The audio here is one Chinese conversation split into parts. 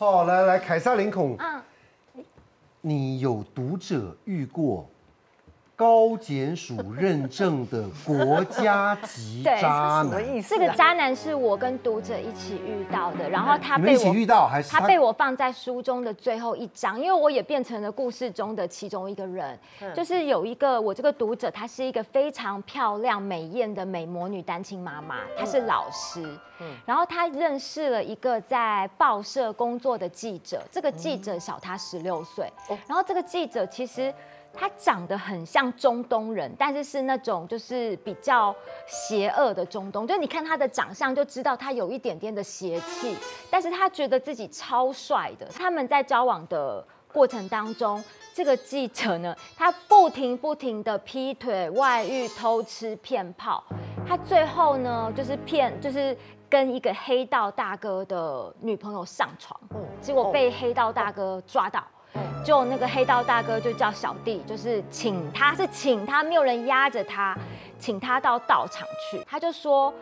好，来来，凯撒林孔，嗯，你有读者遇过高检署认证的国家级对渣男？什么意思、啊？这个渣男是我跟读者一起遇到的，然后他被我一起遇到还是他被我放在书中的最后一章，因为我也变成了故事中的其中一个人。就是有一个我这个读者，她是一个非常漂亮美艳的美魔女单亲妈妈，她是老师。然后她认识了一个在报社工作的记者，这个记者小她十六岁。然后这个记者其实。他长得很像中东人，但是是那种就是比较邪恶的中东，就你看他的长相就知道他有一点点的邪气，但是他觉得自己超帅的。他们在交往的过程当中，这个记者呢，他不停不停的劈腿、外遇、偷吃、骗炮，他最后呢就是骗，就是跟一个黑道大哥的女朋友上床，结果被黑道大哥抓到。就那个黑道大哥就叫小弟，就是请他是请他，没有人压着他，请他到道场去。他就说：“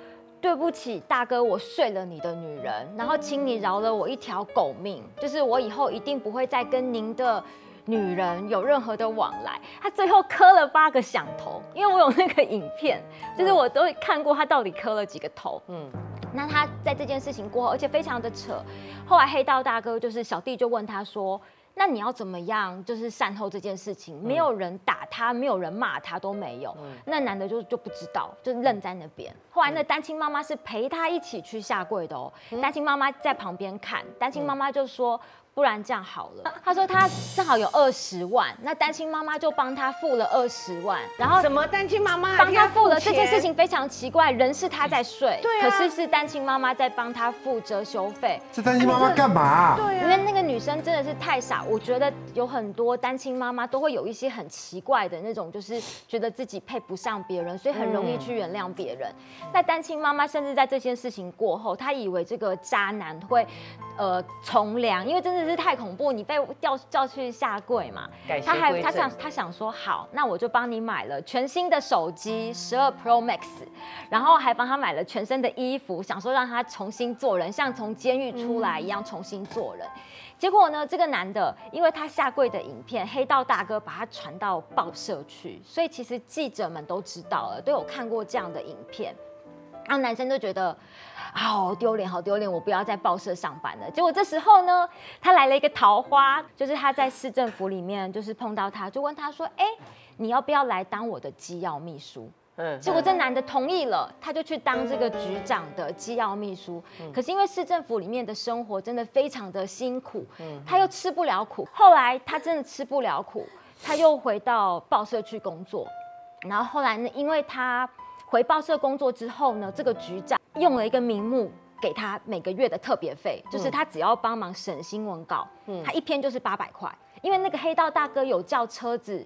对不起，大哥，我睡了你的女人，然后请你饶了我一条狗命，就是我以后一定不会再跟您的女人有任何的往来。”他最后磕了八个响头，因为我有那个影片，就是我都看过他到底磕了几个头。嗯。那他在这件事情过后，而且非常的扯。后来黑道大哥就是小弟就问他说。那你要怎么样？就是善后这件事情，没有人打他，没有人骂他，都没有。那男的就就不知道，就愣在那边。后来那单亲妈妈是陪他一起去下跪的哦，单亲妈妈在旁边看，单亲妈妈就说。不然这样好了，他说他正好有二十万，那单亲妈妈就帮他付了二十万，然后什么单亲妈妈帮他付了这件事情非常奇怪，人是他在睡，对可是是单亲妈妈在帮他付遮羞费。这单亲妈妈干嘛？对因为那个女生真的是太傻，我觉得有很多单亲妈妈都会有一些很奇怪的那种，就是觉得自己配不上别人，所以很容易去原谅别人。那单亲妈妈甚至在这件事情过后，她以为这个渣男会呃从良，因为真的是太恐怖，你被叫叫去下跪嘛。他还他想他想说好，那我就帮你买了全新的手机十二 Pro Max，然后还帮他买了全身的衣服，想说让他重新做人，像从监狱出来一样重新做人。结果呢，这个男的因为他下跪的影片，黑道大哥把他传到报社去，所以其实记者们都知道了，都有看过这样的影片。然后男生就觉得啊好丢脸，好丢脸，我不要在报社上班了。结果这时候呢，他来了一个桃花，就是他在市政府里面就是碰到他，就问他说：“哎，你要不要来当我的机要秘书？”嗯，结果这男的同意了，他就去当这个局长的机要秘书。可是因为市政府里面的生活真的非常的辛苦，他又吃不了苦。后来他真的吃不了苦，他又回到报社去工作。然后后来呢，因为他回报社工作之后呢，这个局长用了一个名目。给他每个月的特别费，就是他只要帮忙审新闻稿，他一篇就是八百块。因为那个黑道大哥有叫车子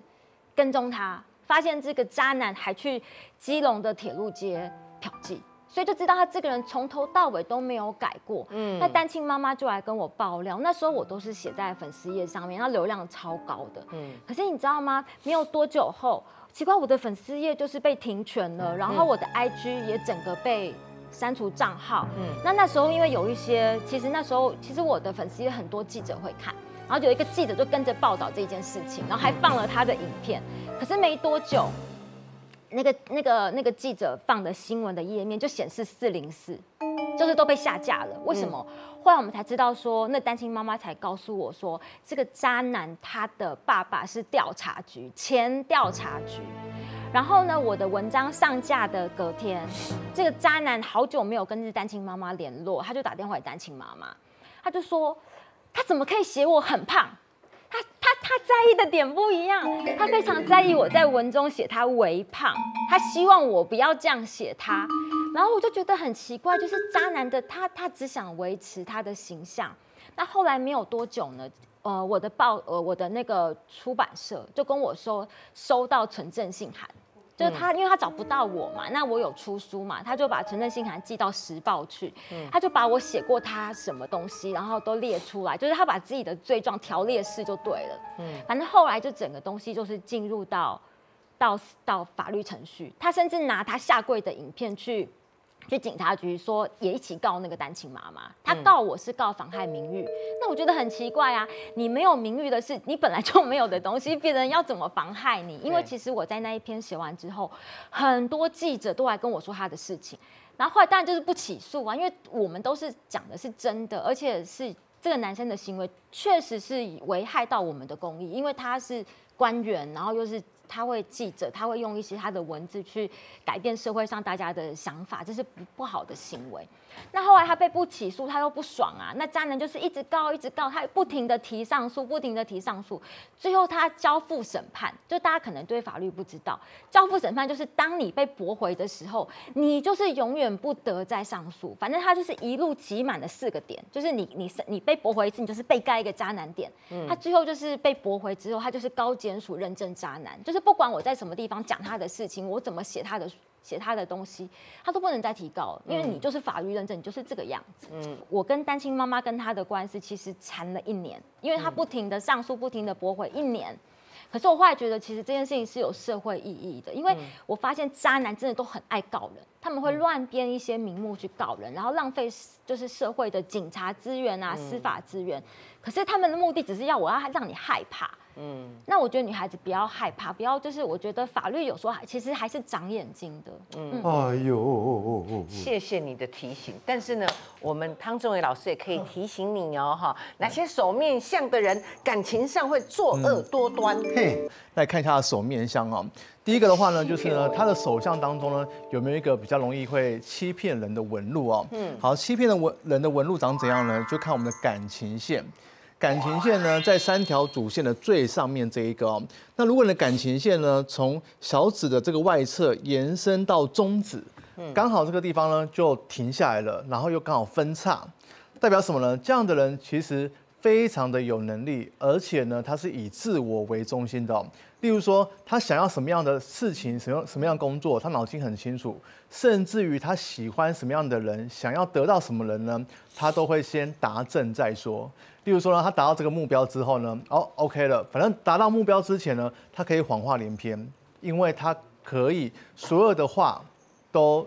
跟踪他，发现这个渣男还去基隆的铁路街嫖妓，所以就知道他这个人从头到尾都没有改过。嗯，那单亲妈妈就来跟我爆料，那时候我都是写在粉丝页上面，然后流量超高的。嗯，可是你知道吗？没有多久后，奇怪，我的粉丝页就是被停权了，然后我的 IG 也整个被。删除账号，嗯，那那时候因为有一些，其实那时候其实我的粉丝也很多记者会看，然后有一个记者就跟着报道这件事情，然后还放了他的影片，可是没多久，那个那个那个记者放的新闻的页面就显示四零四，就是都被下架了。为什么？后来我们才知道说，那单亲妈妈才告诉我说，这个渣男他的爸爸是调查局前调查局。然后呢，我的文章上架的隔天，这个渣男好久没有跟这单亲妈妈联络，他就打电话给单亲妈妈，他就说他怎么可以写我很胖？他在意的点不一样，他非常在意我在文中写他微胖，他希望我不要这样写他。然后我就觉得很奇怪，就是渣男的他他只想维持他的形象。那后来没有多久呢，呃，我的报呃我的那个出版社就跟我说收到纯正信函。就是他，因为他找不到我嘛，那我有出书嘛，他就把存证信函寄到《时报》去，他就把我写过他什么东西，然后都列出来，就是他把自己的罪状条列式就对了。嗯，反正后来就整个东西就是进入到到到法律程序，他甚至拿他下跪的影片去去警察局说也一起告那个单亲妈妈，他告我是告妨害名誉，那我觉得很奇怪啊，你没有名誉的事，你本来就没有的东西，别人要怎么妨害你？因为其实我在那一篇写完之后，很多记者都来跟我说他的事情，然后后来当然就是不起诉啊，因为我们都是讲的是真的，而且是这个男生的行为确实是危害到我们的公益，因为他是官员，然后又是。他会记者，他会用一些他的文字去改变社会上大家的想法，这是不不好的行为。那后来他被不起诉，他又不爽啊。那渣男就是一直告，一直告，他不停的提上诉，不停的提上诉，最后他交付审判。就大家可能对法律不知道，交付审判就是当你被驳回的时候，你就是永远不得再上诉。反正他就是一路挤满了四个点，就是你你你被驳回一次，你就是被盖一个渣男点。他最后就是被驳回之后，他就是高检署认证渣男，就是不管我在什么地方讲他的事情，我怎么写他的。写他的东西，他都不能再提告，因为你就是法律认证，你就是这个样子。嗯，我跟单亲妈妈跟他的官司其实缠了一年，因为他不停的上诉，不停的驳回一年。可是我后来觉得，其实这件事情是有社会意义的，因为我发现渣男真的都很爱告人，他们会乱编一些名目去告人，然后浪费就是社会的警察资源啊、司法资源。可是他们的目的只是要我要让你害怕。嗯，那我觉得女孩子不要害怕，不要就是我觉得法律有时候还其实还是长眼睛的。嗯，哎呦，谢谢你的提醒。但是呢，我们汤仲伟老师也可以提醒你哦，哈，哪些手面相的人感情上会作恶多端？嘿，来看一下手面相哦。第一个的话呢，就是呢，他的手相当中呢，有没有一个比较容易会欺骗人的纹路哦？嗯，好，欺骗的纹人的纹路长怎样呢？就看我们的感情线。感情线呢，在三条主线的最上面这一个哦。那如果你的感情线呢，从小指的这个外侧延伸到中指，刚好这个地方呢就停下来了，然后又刚好分叉，代表什么呢？这样的人其实非常的有能力，而且呢，他是以自我为中心的。例如说，他想要什么样的事情，什么什么样工作，他脑筋很清楚，甚至于他喜欢什么样的人，想要得到什么人呢，他都会先达正再说。例如说呢，他达到这个目标之后呢，哦，OK 了，反正达到目标之前呢，他可以谎话连篇，因为他可以所有的话都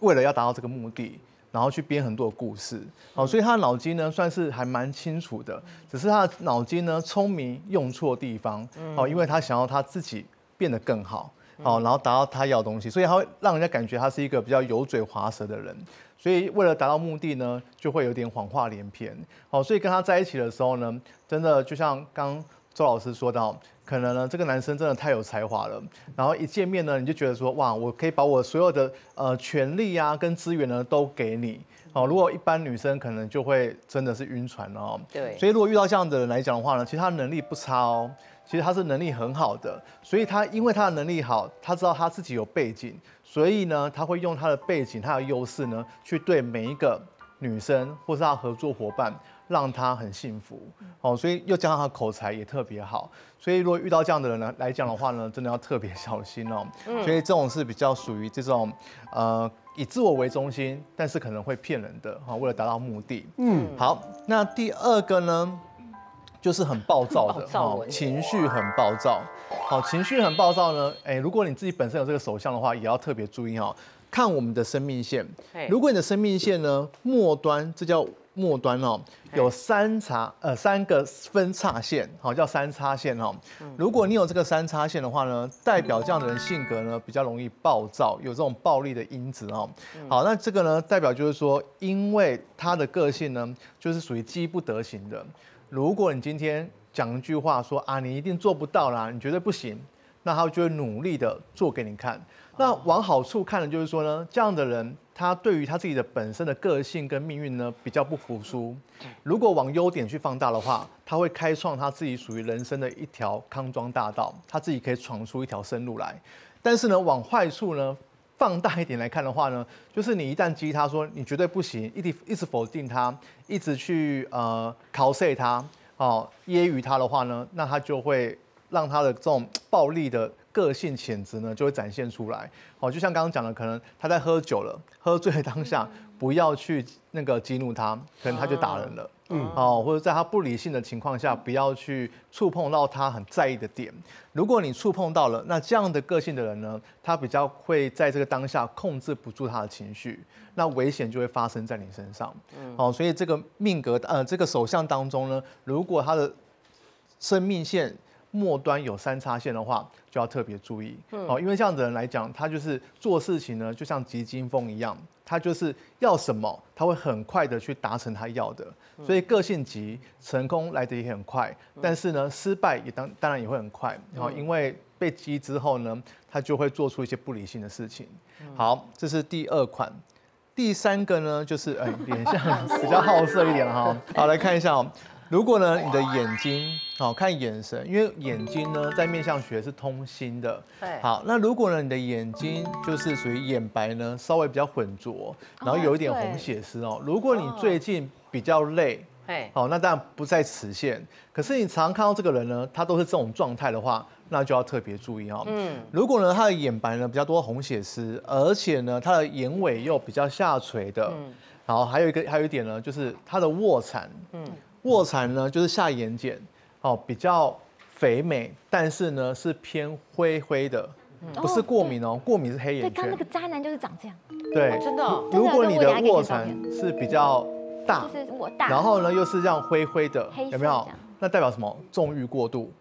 为了要达到这个目的。然后去编很多故事，好，所以他的脑筋呢算是还蛮清楚的，只是他的脑筋呢聪明用错地方，哦，因为他想要他自己变得更好，好，然后达到他要的东西，所以他会让人家感觉他是一个比较油嘴滑舌的人，所以为了达到目的呢，就会有点谎话连篇，好，所以跟他在一起的时候呢，真的就像刚周老师说到。可能呢，这个男生真的太有才华了，然后一见面呢，你就觉得说，哇，我可以把我所有的呃权利啊跟资源呢都给你。哦，如果一般女生可能就会真的是晕船哦。对。所以如果遇到这样的人来讲的话呢，其实他能力不差哦，其实他是能力很好的，所以他因为他的能力好，他知道他自己有背景，所以呢，他会用他的背景、他的优势呢，去对每一个女生或是他合作伙伴。让他很幸福，哦，所以又加上他口才也特别好，所以如果遇到这样的人呢来讲的话呢，真的要特别小心哦。所以这种是比较属于这种呃以自我为中心，但是可能会骗人的哈，为了达到目的。嗯，好，那第二个呢，就是很暴躁的哈，情绪很暴躁。好，情绪很暴躁呢，哎，如果你自己本身有这个手相的话，也要特别注意哈，看我们的生命线。如果你的生命线呢末端，这叫。末端哦，有三叉呃三个分叉线，好叫三叉线哦。如果你有这个三叉线的话呢，代表这样的人性格呢比较容易暴躁，有这种暴力的因子哦。好，那这个呢代表就是说，因为他的个性呢就是属于积不得行的。如果你今天讲一句话说啊，你一定做不到啦，你绝对不行，那他就会努力的做给你看。那往好处看的就是说呢，这样的人。他对于他自己的本身的个性跟命运呢，比较不服输。如果往优点去放大的话，他会开创他自己属于人生的一条康庄大道，他自己可以闯出一条生路来。但是呢，往坏处呢放大一点来看的话呢，就是你一旦激他说你绝对不行，一直一直否定他，一直去呃嘲笑他，哦揶揄他的话呢，那他就会让他的这种暴力的。个性潜质呢，就会展现出来。哦，就像刚刚讲的，可能他在喝酒了，喝醉的当下，不要去那个激怒他，可能他就打人了。嗯，哦，或者在他不理性的情况下，不要去触碰到他很在意的点。如果你触碰到了，那这样的个性的人呢，他比较会在这个当下控制不住他的情绪，那危险就会发生在你身上。嗯，哦，所以这个命格呃，这个手相当中呢，如果他的生命线。末端有三叉线的话，就要特别注意哦，因为这样的人来讲，他就是做事情呢，就像急惊风一样，他就是要什么，他会很快的去达成他要的，所以个性急，成功来的也很快，但是呢，失败也当当然也会很快，然后因为被激之后呢，他就会做出一些不理性的事情。好，这是第二款，第三个呢，就是哎，脸相 比较好色一点哈，好来看一下哦。如果呢，你的眼睛好看眼神，因为眼睛呢在面相学是通心的。对。好，那如果呢你的眼睛就是属于眼白呢稍微比较浑浊，然后有一点红血丝哦。如果你最近比较累，哎，好，那当然不在此线。可是你常常看到这个人呢，他都是这种状态的话，那就要特别注意哦。嗯。如果呢他的眼白呢比较多红血丝，而且呢他的眼尾又比较下垂的，嗯。然后还有一个还有一点呢，就是他的卧蚕，嗯。卧蚕呢，就是下眼睑，哦，比较肥美，但是呢是偏灰灰的，不是过敏哦，过敏是黑眼圈。对，刚那个渣男就是长这样。对，真的。如果你的卧蚕是比较大，就是我大，然后呢又是这样灰灰的，有没有？那代表什么？纵欲过度。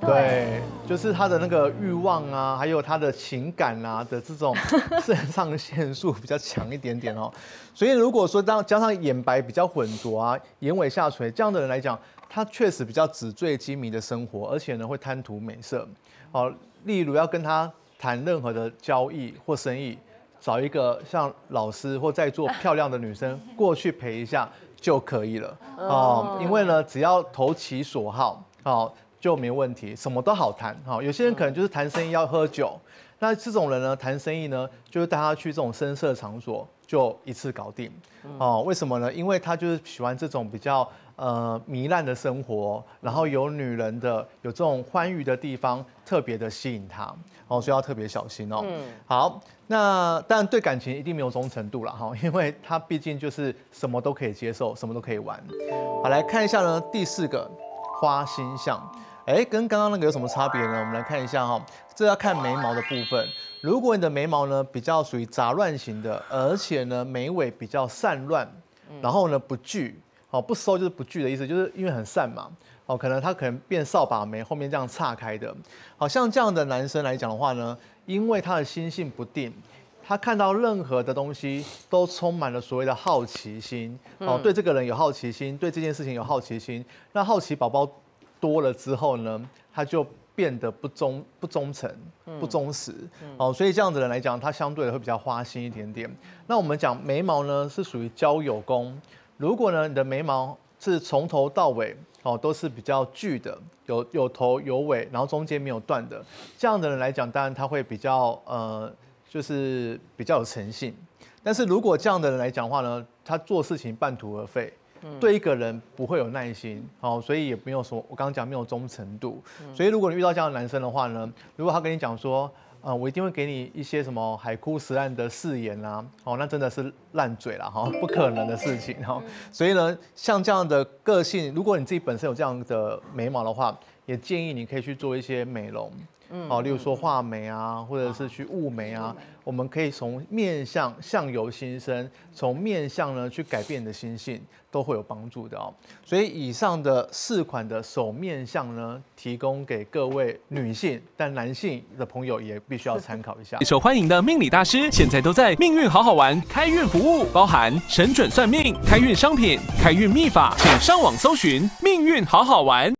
啊，对，就是他的那个欲望啊，还有他的情感啊的这种 肾上腺素比较强一点点哦。所以如果说当加上眼白比较浑浊啊，眼尾下垂这样的人来讲，他确实比较纸醉金迷的生活，而且呢会贪图美色。哦，例如要跟他谈任何的交易或生意，找一个像老师或在座漂亮的女生 过去陪一下就可以了哦。因为呢，只要投其所好，哦。就没问题，什么都好谈哈。有些人可能就是谈生意要喝酒，那这种人呢，谈生意呢，就是带他去这种深色场所，就一次搞定哦。为什么呢？因为他就是喜欢这种比较呃糜烂的生活，然后有女人的，有这种欢愉的地方，特别的吸引他哦，所以要特别小心哦。嗯。好，那但对感情一定没有忠诚度了哈，因为他毕竟就是什么都可以接受，什么都可以玩。好，来看一下呢，第四个花心相。哎，跟刚刚那个有什么差别呢？我们来看一下哈，这要看眉毛的部分。如果你的眉毛呢比较属于杂乱型的，而且呢眉尾比较散乱，然后呢不聚，哦不收就是不聚的意思，就是因为很散嘛，哦可能他可能变扫把眉，后面这样岔开的。好像这样的男生来讲的话呢，因为他的心性不定，他看到任何的东西都充满了所谓的好奇心，哦对这个人有好奇心，对这件事情有好奇心，那好奇宝宝。多了之后呢，他就变得不忠、不忠诚、不忠实哦，所以这样的人来讲，他相对的会比较花心一点点。那我们讲眉毛呢，是属于交友宫。如果呢，你的眉毛是从头到尾哦都是比较聚的，有有头有尾，然后中间没有断的，这样的人来讲，当然他会比较呃，就是比较有诚信。但是如果这样的人来讲话呢，他做事情半途而废。对一个人不会有耐心，哦，所以也没有说，我刚刚讲没有忠诚度。所以如果你遇到这样的男生的话呢，如果他跟你讲说，啊，我一定会给你一些什么海枯石烂的誓言啦，哦，那真的是烂嘴了哈，不可能的事情哈。所以呢，像这样的个性，如果你自己本身有这样的眉毛的话，也建议你可以去做一些美容。好，例如说画眉啊，或者是去雾眉啊，我们可以从面相相由心生，从面相呢去改变你的心性，都会有帮助的哦。所以以上的四款的手面相呢，提供给各位女性，但男性的朋友也必须要参考一下。受欢迎的命理大师，现在都在命运好好玩开运服务，包含神准算命、开运商品、开运秘法，请上网搜寻命运好好玩。